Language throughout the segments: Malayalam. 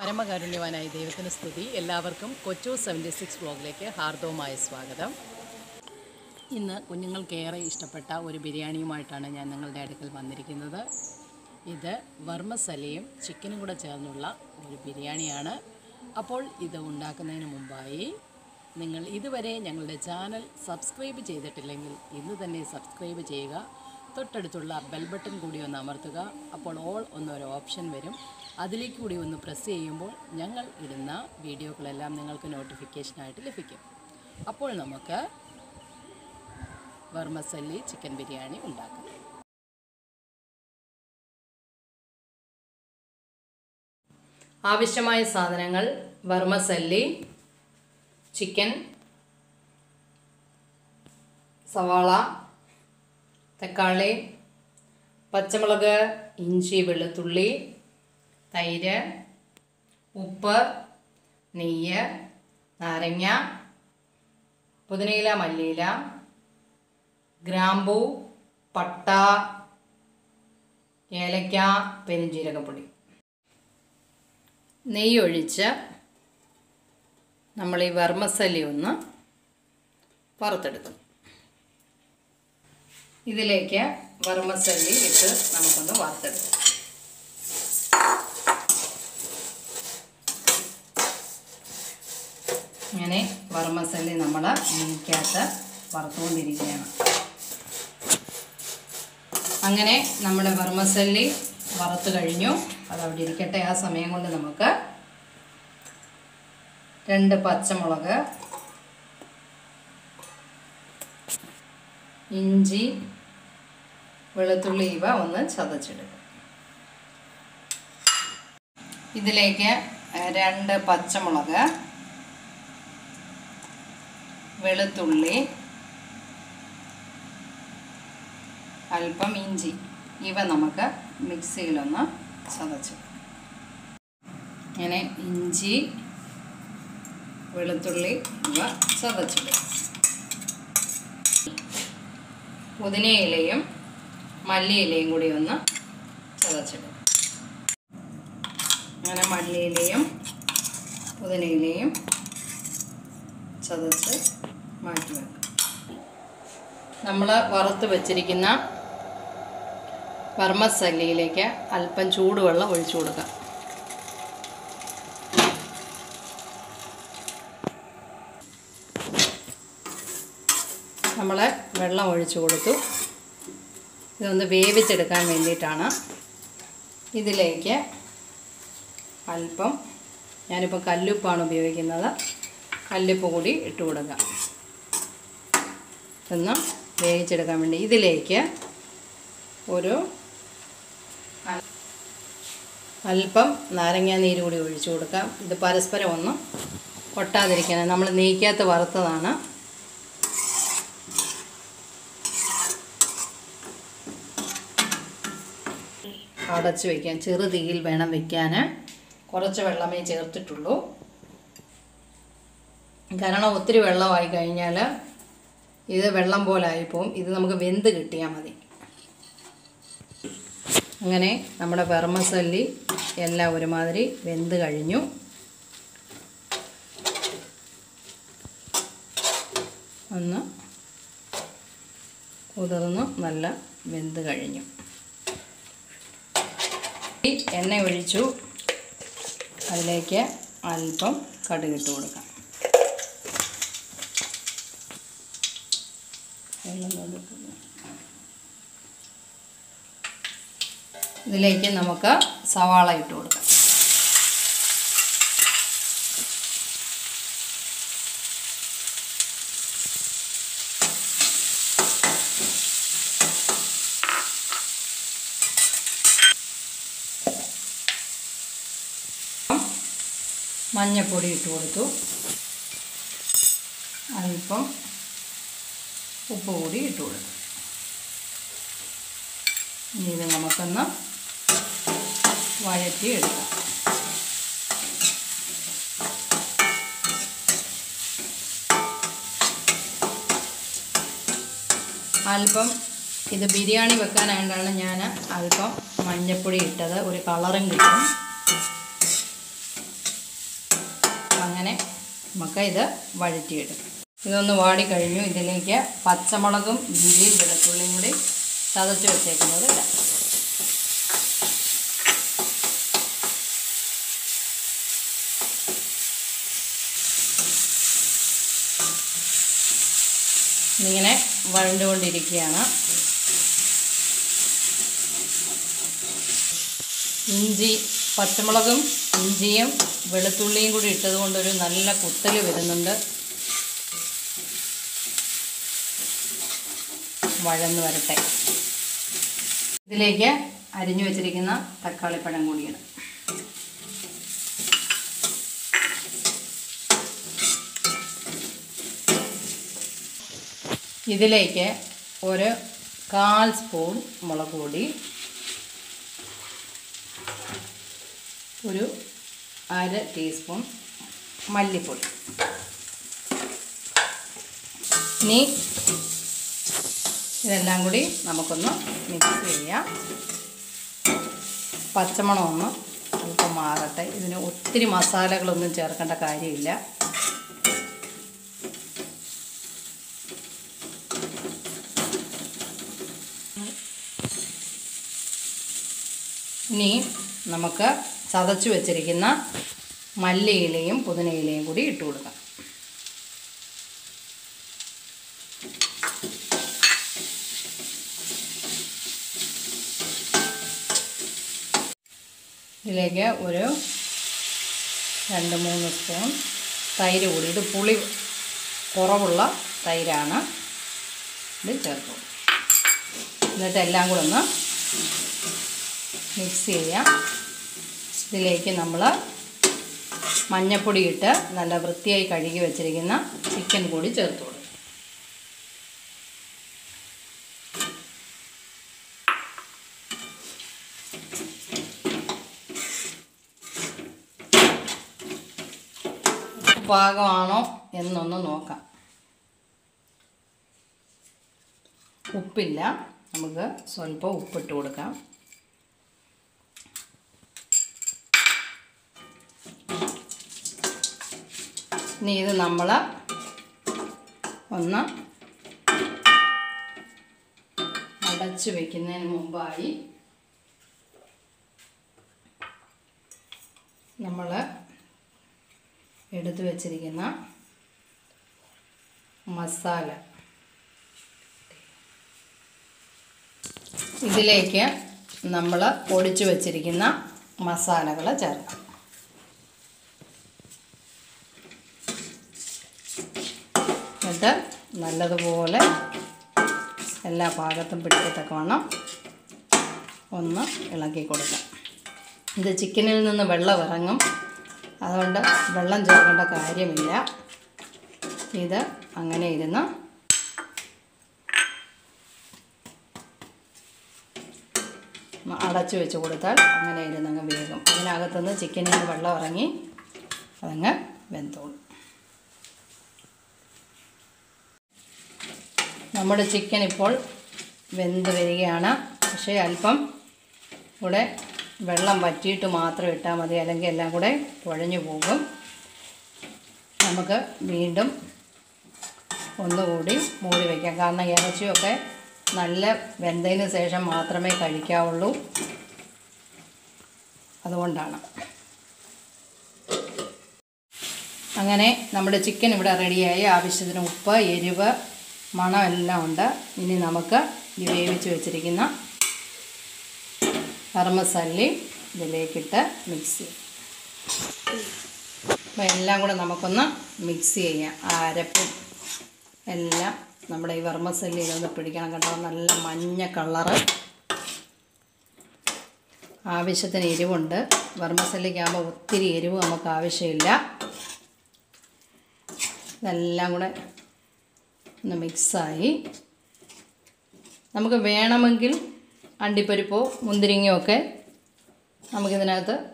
പരമകാരുണ്യവാനായ ദൈവത്തിന് സ്തുതി. എല്ലാവർക്കും കൊച്ചു സെവന്റി സിക്സ് ബ്ലോഗിലേക്ക് ഹാർദവുമായ സ്വാഗതം. ഇന്ന് കുഞ്ഞുങ്ങൾക്കേറെ ഇഷ്ടപ്പെട്ട ഒരു ബിരിയാണിയുമായിട്ടാണ് ഞാൻ നിങ്ങളുടെ അടുക്കൽ വന്നിരിക്കുന്നത്. ഇത് വർമ്മസലയും ചിക്കനും കൂടെ ചേർന്നുള്ള ഒരു ബിരിയാണിയാണ്. അപ്പോൾ ഇത് ഉണ്ടാക്കുന്നതിന് മുമ്പായി നിങ്ങൾ ഇതുവരെ ഞങ്ങളുടെ ചാനൽ സബ്സ്ക്രൈബ് ചെയ്തിട്ടില്ലെങ്കിൽ ഇന്ന് തന്നെ സബ്സ്ക്രൈബ് ചെയ്യുക. തൊട്ടടുത്തുള്ള ബെൽ ബട്ടൺ കൂടി ഒന്ന് അമർത്തുക. അപ്പോൾ ഓൾ എന്നൊരു ഓപ്ഷൻ വരും. അതിലേക്ക് കൂടി ഒന്ന് പ്രസ് ചെയ്യുമ്പോൾ ഞങ്ങൾ ഇടുന്ന വീഡിയോകളെല്ലാം നിങ്ങൾക്ക് നോട്ടിഫിക്കേഷനായിട്ട് ലഭിക്കും. അപ്പോൾ നമുക്ക് വർമ്മസല്ലി ചിക്കൻ ബിരിയാണി ഉണ്ടാക്കാം. ആവശ്യമായ സാധനങ്ങൾ വർമ്മസല്ലി ചിക്കൻ സവാള തക്കാളി പച്ചമുളക് ഇഞ്ചി വെളുത്തുള്ളി തൈര് ഉപ്പ് നെയ്യ് നാരങ്ങ പുതിനയില മല്ലിയില ഗ്രാമ്പൂ പട്ട ഏലക്ക പെരുംജീരകപ്പൊടി. നെയ്യ് ഒഴിച്ച് നമ്മൾ ഈ വർമ്മസല്ലി ഒന്ന് വറുത്തെടുക്കും. ഇതിലേക്ക് വർമ്മസല്ലി ഇട്ട് നമുക്കൊന്ന് വറുത്തെടുക്കാം. അങ്ങനെ വർമ്മസല്ലി നമ്മൾ നെയ്ക്കകത്ത് വറുത്തുകൊണ്ടിരിക്കുകയാണ്. അങ്ങനെ നമ്മുടെ വർമ്മസല്ലി വറുത്ത് കഴിഞ്ഞു. അത് അവിടെ ഇരിക്കട്ടെ. ആ സമയം കൊണ്ട് നമുക്ക് രണ്ട് പച്ചമുളക് ഇഞ്ചി വെളുത്തുള്ളി ഇവ ഒന്ന് ചതച്ചെടുക്കും ഇതിലേക്ക് രണ്ട് പച്ചമുളക് വെളുത്തുള്ളി അല്പം ഇഞ്ചി ഇവ നമുക്ക് മിക്സിയിലൊന്ന് ചതച്ച്. ഇങ്ങനെ ഇഞ്ചി വെളുത്തുള്ളി ഇവ ചതച്ചിടും. പുതിനയിലയും മല്ലിയിലയും കൂടി ഒന്ന് ചതച്ചിടും. അങ്ങനെ മല്ലിയിലയും പുതിനയിലയും ചതച്ച് മാറ്റി വെക്കാം. നമ്മൾ വറുത്ത് വെച്ചിരിക്കുന്ന വർമ്മസല്ലിയിലേക്ക് അല്പം ചൂടുവെള്ളം ഒഴിച്ചു കൊടുക്കാം. നമ്മൾ വെള്ളം ഒഴിച്ചു കൊടുത്തു. ഇതൊന്ന് വേവിച്ചെടുക്കാൻ വേണ്ടിയിട്ടാണ്. ഇതിലേക്ക് അല്പം ഞാനിപ്പോൾ കല്ലുപ്പാണ് ഉപയോഗിക്കുന്നത്. കല്ലുപ്പ് കൂടി ഇട്ട് കൊടുക്കാം ഒന്ന് വേവിച്ചെടുക്കാൻ വേണ്ടി ഇതിലേക്ക് ഒരു അല്പം നാരങ്ങാ നീര് കൂടി ഒഴിച്ചു കൊടുക്കാം. ഇത് പരസ്പരം ഒന്ന് ഒട്ടാതിരിക്കാൻ നമ്മൾ നെയ്ക്കകത്ത് വറുത്തതാണ്. അടച്ചു വയ്ക്കാൻ ചെറു തീയിൽ വേണം വെക്കാൻ. കുറച്ച് വെള്ളമേ ചേർത്തിട്ടുള്ളൂ. കാരണം ഒത്തിരി വെള്ളമായി കഴിഞ്ഞാൽ ഇത് വെള്ളം പോലെ ആയിപ്പോവും ഇത് നമുക്ക് വെന്ത് കിട്ടിയാൽ മതി. അങ്ങനെ നമ്മുടെ പെർമസല്ലി എല്ലാം ഒരുമാതിരി വെന്ത് കഴിഞ്ഞു. ഒന്ന് കുതിർന്ന് നല്ല വെന്ത് കഴിഞ്ഞു. എണ്ണ ഒഴിച്ചു. അതിലേക്ക് അല്പം കടുകിട്ട് കൊടുക്കാം. ഇതിലേക്ക് നമുക്ക് സവാള ഇട്ട് കൊടുക്കാം. മഞ്ഞൾപ്പൊടി ഇട്ട് കൊടുത്തു. അല്പം ഉപ്പ് കൂടി ഇട്ട് കൊടുക്കും ഇനി ഇത് നമുക്കൊന്ന് വഴറ്റി എടുക്കാം അല്പം ഇത് ബിരിയാണി വെക്കാനായിട്ടാണ് ഞാൻ അല്പം മഞ്ഞൾപ്പൊടി ഇട്ടത്. ഒരു കളറും കിട്ടും. അങ്ങനെ നമുക്ക് ഇത് വഴറ്റിയിടും ഇതൊന്ന് വാടി കഴിഞ്ഞു. ഇതിലേക്ക് പച്ചമുളകും ഇഞ്ചിയും വെളുത്തുള്ളിയും കൂടി ചതച്ച് വെച്ചേക്കുന്നത് ഇടാം ഇങ്ങനെ വഴണ്ടുകൊണ്ടിരിക്കുകയാണ് ഇഞ്ചി പച്ചമുളകും ഇഞ്ചിയും വെളുത്തുള്ളിയും കൂടി ഇട്ടത് കൊണ്ടൊരു നല്ല കുത്തൽ വരുന്നുണ്ട്. വഴന്ന് വരട്ടെ. ഇതിലേക്ക് അരിഞ്ഞു വെച്ചിരിക്കുന്ന തക്കാളിപ്പഴം കൂടിയിടാം ഇതിലേക്ക് ഒരു കാൽ സ്പൂൺ മുളക് പൊടി ഒരു അര ടീസ്പൂൺ മല്ലിപ്പൊടി. ഇനി ഇതെല്ലാം കൂടി നമുക്കൊന്ന് മിക്സ് ചെയ്യാം. പച്ചമണം ഒന്ന് അല്പം മാറട്ടെ. ഇതിന് ഒത്തിരി മസാലകളൊന്നും ചേർക്കേണ്ട കാര്യമില്ല. ഇനി നമുക്ക് ചതച്ച് വെച്ചിരിക്കുന്ന മല്ലിയിലയും പുതിനയിലയും കൂടി ഇട്ട് കൊടുക്കാം. ഇതിലേക്ക് ഒരു രണ്ട് മൂന്ന് സ്പൂൺ തൈര് കൂടി. ഇത് പുളി കുറവുള്ള തൈരാണ്. ഇത് ചേർക്കും. എന്നിട്ട് എല്ലാം കൂടെ ഒന്ന് മിക്സ് ചെയ്യാം ഇതിലേക്ക് നമ്മൾ മഞ്ഞപ്പൊടി ഇട്ട് നല്ല വൃത്തിയായി കഴുകി വെച്ചിരിക്കുന്ന ചിക്കൻ കൂടി ചേർത്ത് കൊടുക്കും. പാകമാണോ എന്നൊന്ന് നോക്കാം. ഉപ്പില്ല. നമുക്ക് സ്വല്പം ഉപ്പിട്ട് കൊടുക്കാം. ഇനി ഇത് നമ്മൾ ഒന്ന് അടച്ച് വെക്കുന്നതിന് മുമ്പായി നമ്മൾ എടുത്തു വച്ചിരിക്കുന്ന മസാല ഇതിലേക്ക് നമ്മൾ പൊടിച്ചു വച്ചിരിക്കുന്ന മസാലകൾ ചേർക്കാം. എന്നിട്ട് നല്ലതുപോലെ എല്ലാ ഭാഗത്തും പിടിക്കത്തക്കവണ്ണം ഒന്ന് ഇളക്കി കൊടുക്കാം. ഇത് ചിക്കനിൽ നിന്ന് വെള്ളം ഇറങ്ങും. അതുകൊണ്ട് വെള്ളം ചേർക്കേണ്ട കാര്യമില്ല. ഇത് അങ്ങനെ ഇരുന്ന് അടച്ചു വെച്ച് കൊടുത്താൽ അങ്ങനെ ഇരുന്നങ്ങ് വേഗം അതിനകത്തുനിന്ന് ചിക്കനിൽ വെള്ളം ഇറങ്ങി അതങ്ങ് വെന്തോളും. നമ്മുടെ ചിക്കൻ ഇപ്പോൾ വെന്ത് വരികയാണ്. പക്ഷേ അല്പം കൂടെ വെള്ളം വറ്റിയിട്ട് മാത്രം ഇട്ടാൽ മതി. അല്ലെങ്കിൽ എല്ലാം കൂടെ കുഴഞ്ഞു പോകും. നമുക്ക് വീണ്ടും ഒന്നുകൂടി മൂടി വയ്ക്കാം കാരണം ഇറച്ചിയൊക്കെ നല്ല വെന്തതിന് ശേഷം മാത്രമേ കഴിക്കാവുള്ളൂ. അതുകൊണ്ടാണ്. അങ്ങനെ നമ്മുടെ ചിക്കൻ ഇവിടെ റെഡിയായി ആവശ്യത്തിന് ഉപ്പ് എരിവ് മണം എല്ലാം ഉണ്ട് ഇനി നമുക്ക് ഈ വേവിച്ച് വെച്ചിരിക്കുന്ന കർമ്മസല്ലി ഇതിലേക്കിട്ട് മിക്സ് ചെയ്യാം. അപ്പോൾ എല്ലാം കൂടെ നമുക്കൊന്ന് മിക്സ് ചെയ്യാം. അരപ്പും എല്ലാം നമ്മുടെ ഈ വർമ്മസല്ലിയിലൊന്ന് പിടിക്കണം കേട്ടോ. നല്ല മഞ്ഞ കളറ് ആവശ്യത്തിന് എരിവുണ്ട്. വർമ്മസല്ലിക്കാകുമ്പോൾ ഒത്തിരി എരിവ് നമുക്ക് ആവശ്യമില്ല. ഇതെല്ലാം കൂടെ ഒന്ന് മിക്സായി. നമുക്ക് വേണമെങ്കിൽ അണ്ടിപ്പരിപ്പോ മുന്തിരിങ്ങയോ ഒക്കെ നമുക്കിതിനകത്ത്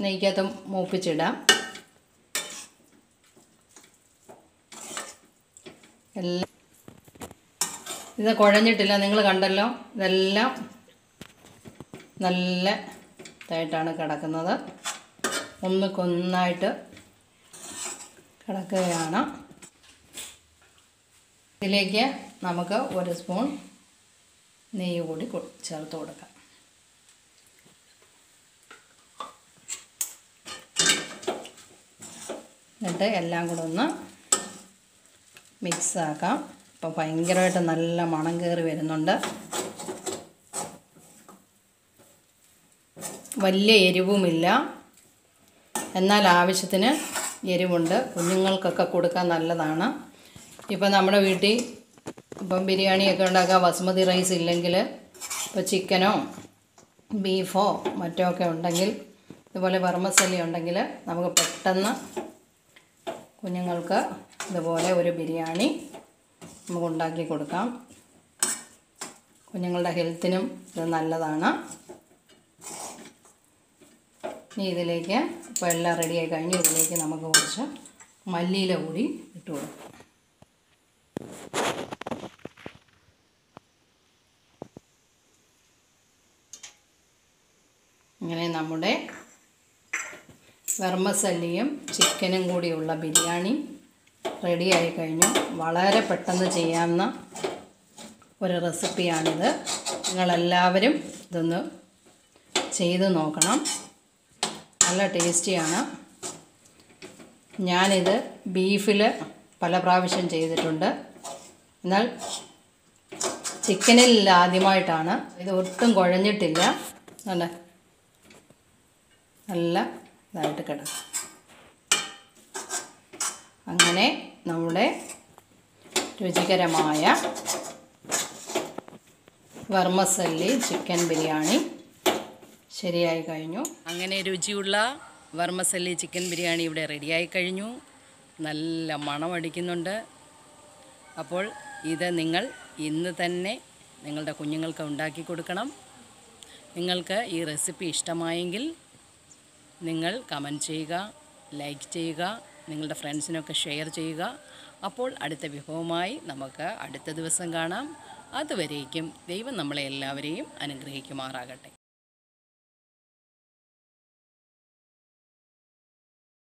നെയ്ക്കകത്ത് മൂപ്പിച്ചിടാം. എല്ലാം ഇത് കുഴഞ്ഞിട്ടില്ല. നിങ്ങൾ കണ്ടല്ലോ ഇതെല്ലാം നല്ല ഇതായിട്ടാണ് കിടക്കുന്നത്. ഒന്ന് കൊന്നായിട്ട് കിടക്കുകയാണ്. ഇതിലേക്ക് നമുക്ക് ഒരു സ്പൂൺ നെയ്യ് കൂടി ചേർത്ത് കൊടുക്കാം. എന്നിട്ട് എല്ലാം കൂടെ ഒന്ന് മിക്സ് ആക്കാം. ഭയങ്കരമായിട്ട് നല്ല മണം കയറി വരുന്നുണ്ട്. വലിയ എരിവുമില്ല. എന്നാൽ ആവശ്യത്തിന് എരിവുണ്ട്. കുഞ്ഞുങ്ങൾക്കൊക്കെ കൊടുക്കാൻ നല്ലതാണ്. ഇപ്പം നമ്മുടെ വീട്ടിൽ ഇപ്പം ബിരിയാണിയൊക്കെ ഉണ്ടാക്കാൻ ബസുമതി റൈസ് ഇല്ലെങ്കിൽ ഇപ്പോൾ ചിക്കനോ ബീഫോ മറ്റോ ഒക്കെ ഉണ്ടെങ്കിൽ ഇതുപോലെ വർമ്മസല്ലി ഉണ്ടെങ്കിൽ നമുക്ക് പെട്ടെന്ന് കുഞ്ഞുങ്ങൾക്ക് ഇതുപോലെ ഒരു ബിരിയാണി നമുക്ക് ഉണ്ടാക്കി കൊടുക്കാം. കുഞ്ഞുങ്ങളുടെ ഹെൽത്തിനും ഇത് നല്ലതാണ്. ഇനി ഇതിലേക്ക് ഇപ്പോൾ എല്ലാം റെഡിയായി കഴിഞ്ഞ് ഇതിലേക്ക് നമുക്ക് കുറച്ച് മല്ലിയില കൂടി ഇട്ട് കൊടുക്കാം ഇങ്ങനെ നമ്മുടെ വെർമസല്ലിയും ചിക്കനും കൂടിയുള്ള ബിരിയാണി റെഡിയായി കഴിഞ്ഞു. വളരെ പെട്ടെന്ന് ചെയ്യാവുന്ന ഒരു റെസിപ്പിയാണിത്. നിങ്ങളെല്ലാവരും ഇതൊന്ന് ചെയ്ത് നോക്കണം. നല്ല ടേസ്റ്റിയാണ്. ഞാനിത് ബീഫിൽ പല പ്രാവശ്യം ചെയ്തിട്ടുണ്ട്. എന്നാൽ ചിക്കനിൽ ആദ്യമായിട്ടാണ്. ഇത് ഒട്ടും കുഴഞ്ഞിട്ടില്ല. നല്ല ഇതായിട്ട് കിടക്കും അങ്ങനെ നമ്മുടെ രുചികരമായ വർമ്മസല്ലി ചിക്കൻ ബിരിയാണി ശരിയായി കഴിഞ്ഞു. അങ്ങനെ രുചിയുള്ള വർമ്മസല്ലി ചിക്കൻ ബിരിയാണി ഇവിടെ റെഡിയായി കഴിഞ്ഞു. നല്ല മണമടിക്കുന്നുണ്ട് അപ്പോൾ ഇത് നിങ്ങൾ ഇന്ന് തന്നെ നിങ്ങളുടെ കുഞ്ഞുങ്ങൾക്ക് ഉണ്ടാക്കി കൊടുക്കണം. നിങ്ങൾക്ക് ഈ റെസിപ്പി ഇഷ്ടമായെങ്കിൽ നിങ്ങൾ കമന്റ് ചെയ്യുക ലൈക്ക് ചെയ്യുക നിങ്ങളുടെ ഫ്രണ്ട്സിനൊക്കെ ഷെയർ ചെയ്യുക. അപ്പോൾ അടുത്ത വിഭവമായി നമുക്ക് അടുത്ത ദിവസം കാണാം. അതുവരേക്കും ദൈവം നമ്മളെ എല്ലാവരെയും അനുഗ്രഹിക്കുമാറാകട്ടെ.